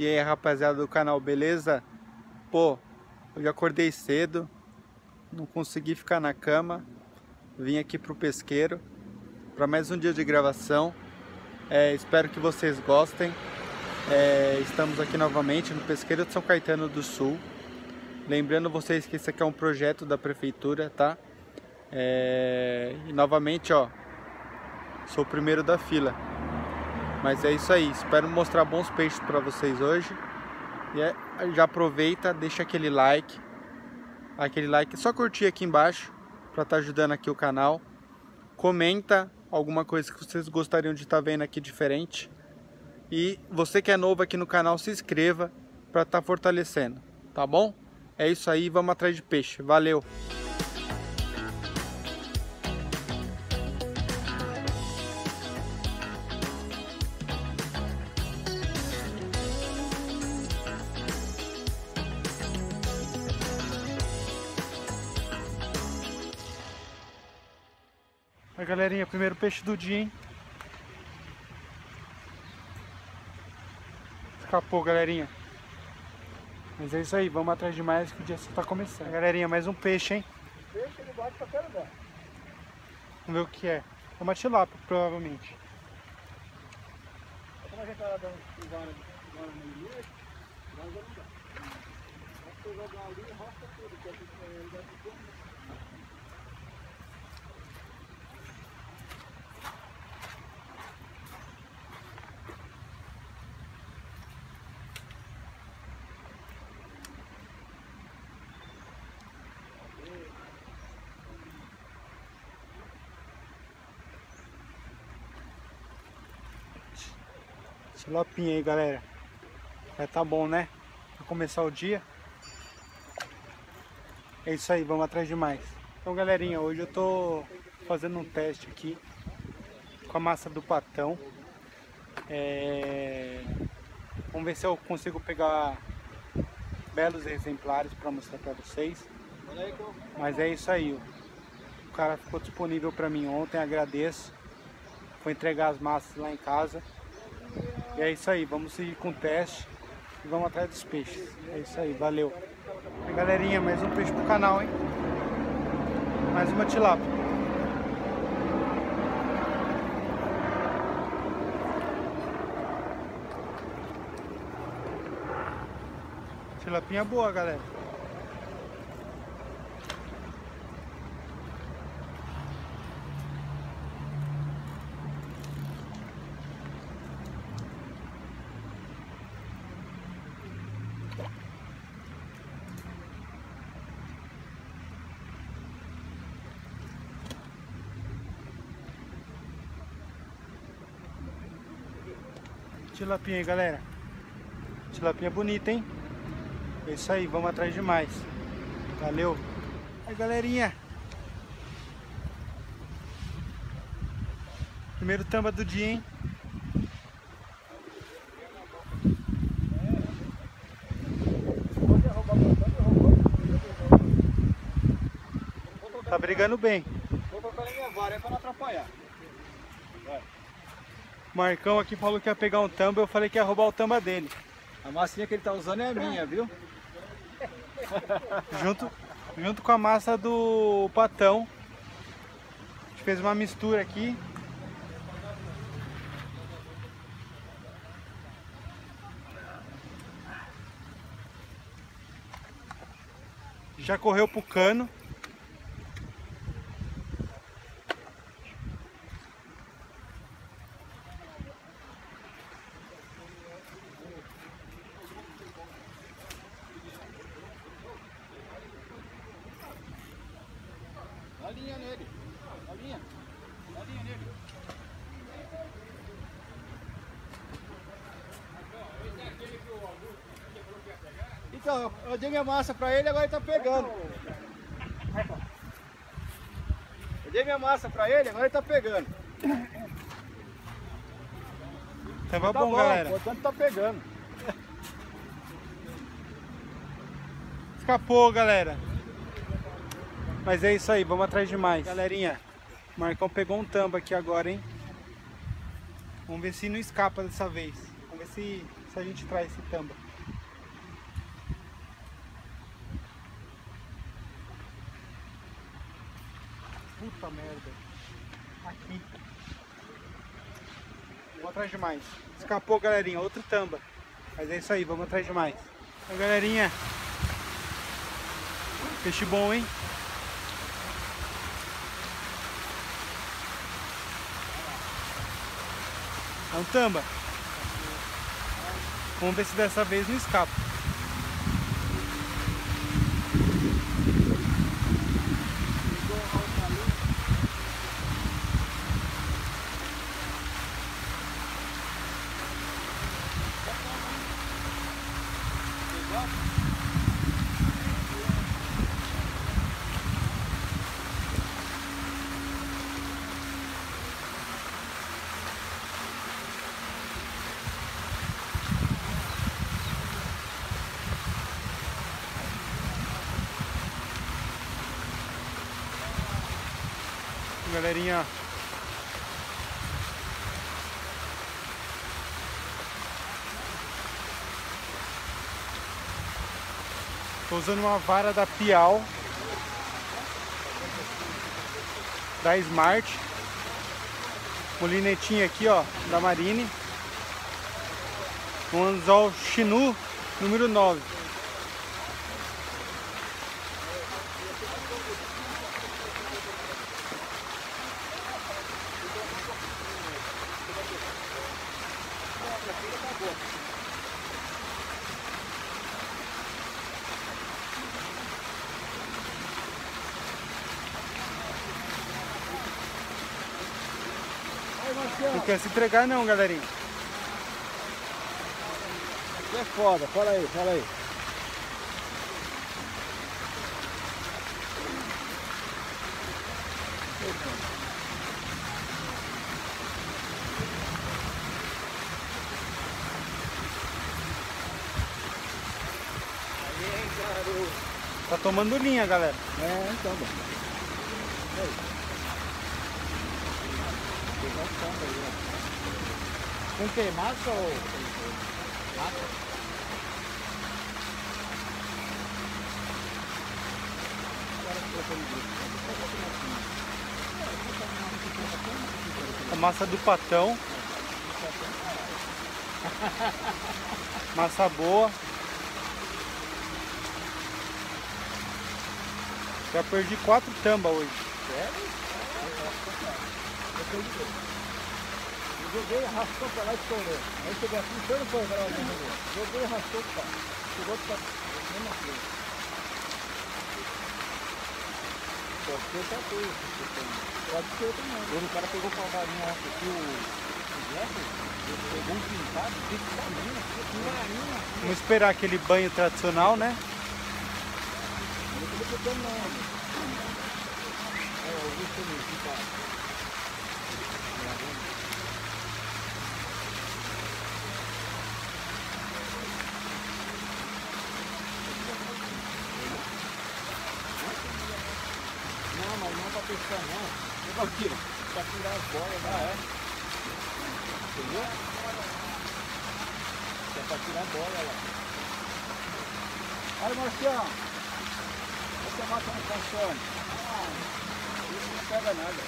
E aí rapaziada do canal, beleza? Pô, eu já acordei cedo, não consegui ficar na cama, vim aqui pro pesqueiro para mais um dia de gravação. É, espero que vocês gostem. É, estamos aqui novamente no pesqueiro de São Caetano do Sul. Lembrando vocês que esse aqui é um projeto da prefeitura, tá? É, e novamente, ó, sou o primeiro da fila. Mas é isso aí, espero mostrar bons peixes para vocês hoje. E é, já aproveita, deixa aquele like. Aquele like, só curtir aqui embaixo para estar tá ajudando aqui o canal. Comenta alguma coisa que vocês gostariam de estar tá vendo aqui diferente. E você que é novo aqui no canal, se inscreva para estar tá fortalecendo, tá bom? É isso aí, vamos atrás de peixe. Valeu! Galerinha, primeiro peixe do dia, hein? Escapou, galerinha. Mas é isso aí, vamos atrás de mais que o dia só tá começando. Galerinha, mais um peixe, hein? Peixe ele bate qualquer lugar. Vamos ver o que é. É uma tilápia, provavelmente. Como a gente tá dando vara no meio, nós vamos dar. Jogar ali, roça tudo, que ele Tilapinha aí, galera. Já tá bom, né? Pra começar o dia. É isso aí, vamos atrás de mais. Então, galerinha, hoje eu tô fazendo um teste aqui com a massa do patão. É... Vamos ver se eu consigo pegar belos exemplares para mostrar para vocês. Mas é isso aí. O cara ficou disponível para mim ontem, agradeço. Vou entregar as massas lá em casa. E é isso aí, vamos seguir com o teste e vamos atrás dos peixes. É isso aí, valeu. E galerinha, mais um peixe pro canal, hein? Mais uma tilápia. Tilapinha boa, galera. Tilapinha galera. Tilapinha bonita, hein? É isso aí, vamos atrás de mais. Valeu. Aí, galerinha. Primeiro tamba do dia, hein? Tá brigando bem. Vou colocar na minha vara, é pra não atrapalhar. Marcão aqui falou que ia pegar um tamba, eu falei que ia roubar o tamba dele. A massinha que ele tá usando é minha, viu? junto, junto com a massa do patão. A gente fez uma mistura aqui. Já correu pro cano. Então, eu dei minha massa pra ele, agora ele tá pegando. Eu dei minha massa pra ele, agora ele tá pegando. Tá bom, bom, galera. Portanto tá pegando. Escapou, galera. Mas é isso aí, vamos atrás de mais. Galerinha, o Marcão pegou um tambo aqui agora, hein? Vamos ver se não escapa dessa vez. Vamos ver se, se a gente traz esse tamba. Merda. Aqui. Vamos atrás de mais. Escapou, galerinha. Outro tamba. Mas é isso aí, vamos atrás de mais. Aí, galerinha. Peixe bom, hein? É um tamba. Vamos ver se dessa vez não escapa. Galerinha. Tô usando uma vara da Pial da Smart. Molinetinha aqui, ó, da Marine. Um anzol Chinu número 9. Não quer se entregar não, galerinha. Aqui é foda, fala aí, fala aí. Tomando linha, galera. É, então, bom. Com que? Massa ou... Massa? A massa do patão. Massa boa. Já perdi quatro tambas hoje. Sério? Eu joguei, arrastou pra lá e estourou. Aí cheguei aqui, foi não foi pra lá novo? Joguei, arrastou, pá. Chegou pra mesma coisa. Pode ser outra coisa. Pode ser outra não. Quando o cara pegou com a varinha aqui, o, Jefferson, pegou um pintado, desse tamanho, aqui, varinha. Vamos esperar aquele banho tradicional, né? Ele pegou botando não. É, eu vi também, pintado. Não, mas não pra pescar não. Eu aqui, pra tirar as boias, ah, é? Entendeu? É pra tirar a boia lá. Aí, Marcião. Não funciona. Ah, isso não pega nada.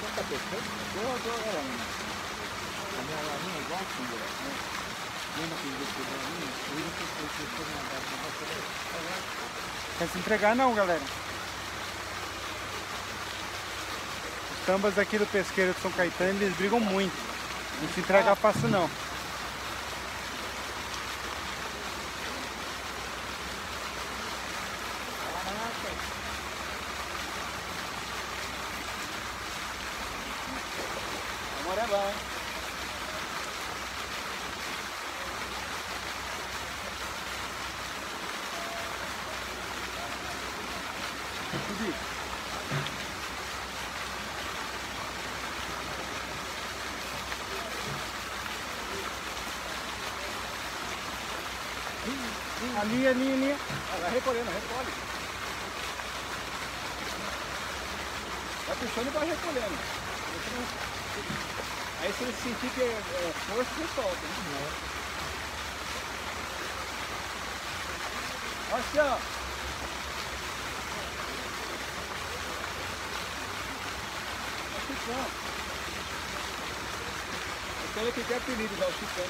Você tá pescando? Tô, tô, é. A minha larinha é igual assim, né? Lembra que a? Eu pescar na base, mas você Quer se entregar não, galera. Os tambas aqui do pesqueiro de São Caetano, eles brigam muito. Não se entregar fácil não. Amor é bom, hein? Ali, ali, ali. Vai recolhendo, recolhe. Vai puxando e vai recolhendo. Aí se ele sentir que é, é força, ele solta. Né? Olha aqui, ó. É chicão. É aquele que quer apelido, já, o chicão.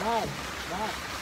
Não, não.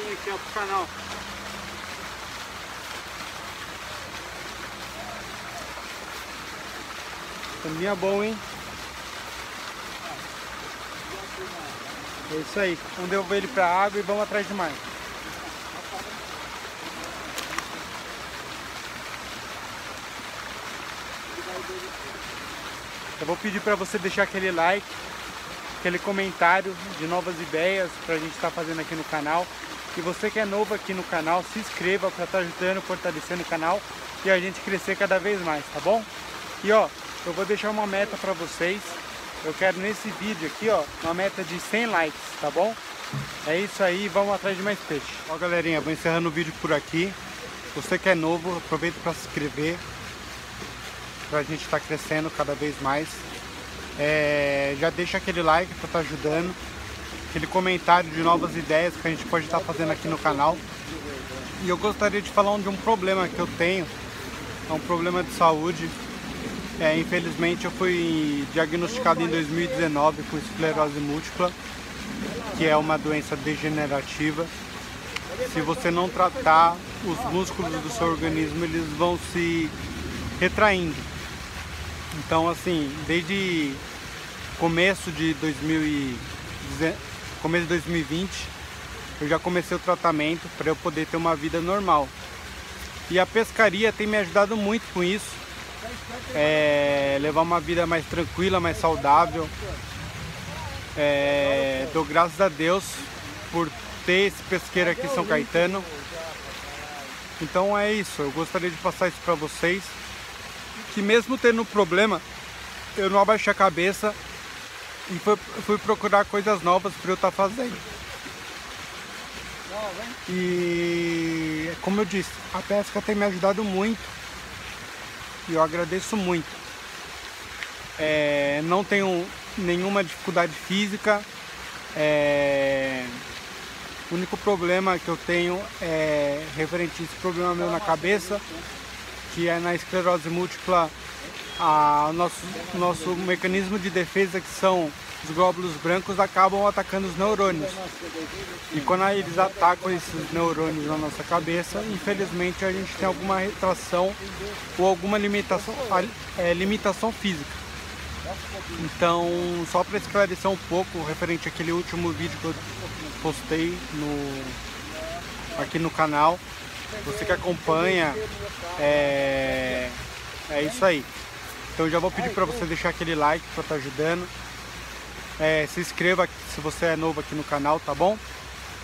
Também aqui ó pro canal. Tambinha bom, hein? É isso aí. Vamos devolver ele pra água e vamos atrás de mais. Eu vou pedir para você deixar aquele like, aquele comentário de novas ideias para a gente estar fazendo aqui no canal. E você que é novo aqui no canal, se inscreva para estar ajudando, fortalecendo o canal e a gente crescer cada vez mais, tá bom? E ó, eu vou deixar uma meta para vocês. Eu quero nesse vídeo aqui, ó, uma meta de 100 likes, tá bom? É isso aí, vamos atrás de mais peixe. Ó, galerinha, vou encerrando o vídeo por aqui. Você que é novo, aproveita para se inscrever pra gente estar crescendo cada vez mais. É, já deixa aquele like para estar ajudando, aquele comentário de novas ideias que a gente pode estar fazendo aqui no canal. E eu gostaria de falar de um problema que eu tenho, é um problema de saúde. É, infelizmente eu fui diagnosticado em 2019 com esclerose múltipla, que é uma doença degenerativa. Se você não tratar, os músculos do seu organismo eles vão se retraindo. Então, assim, desde começo de 2000 e, começo de 2020, eu já comecei o tratamento para eu poder ter uma vida normal. E a pescaria tem me ajudado muito com isso. É, levar uma vida mais tranquila, mais saudável. É, dou graças a Deus por ter esse pesqueiro aqui em São Caetano. Então é isso, eu gostaria de passar isso para vocês que mesmo tendo problema, eu não abaixei a cabeça e fui, fui procurar coisas novas para eu estar tá fazendo. E como eu disse, a pesca tem me ajudado muito e eu agradeço muito. É, não tenho nenhuma dificuldade física. É, o único problema que eu tenho é referente a esse problema meu na cabeça que é na esclerose múltipla o nosso, nosso mecanismo de defesa, que são os glóbulos brancos, acabam atacando os neurônios. E quando eles atacam esses neurônios na nossa cabeça, infelizmente a gente tem alguma retração ou alguma limitação, é, limitação física. Então, só para esclarecer um pouco, referente àquele último vídeo que eu postei no, aqui no canal, você que acompanha, é, é isso aí. Então já vou pedir para você deixar aquele like para estar tá ajudando. É, se inscreva se você é novo aqui no canal, tá bom?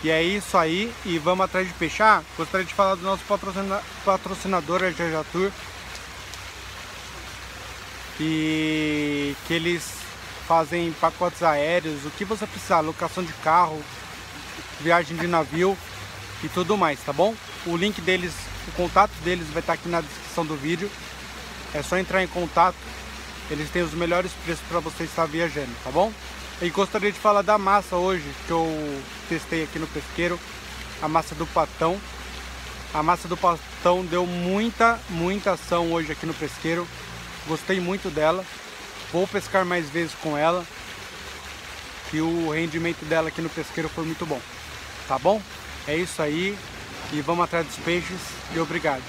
E é isso aí, e vamos atrás de peixar. Gostaria de falar do nosso patrocina, patrocinador, a Jaja Tour. E que eles fazem pacotes aéreos, o que você precisar, locação de carro, viagem de navio e tudo mais, tá bom? O link deles, o contato deles vai estar aqui na descrição do vídeo. É só entrar em contato. Eles têm os melhores preços para você estar viajando, tá bom? E gostaria de falar da massa hoje que eu testei aqui no pesqueiro, a massa do patão. A massa do patão deu muita, muita ação hoje aqui no pesqueiro. Gostei muito dela. Vou pescar mais vezes com ela. E o rendimento dela aqui no pesqueiro foi muito bom. Tá bom? É isso aí. E vamos atrás dos peixes e obrigado.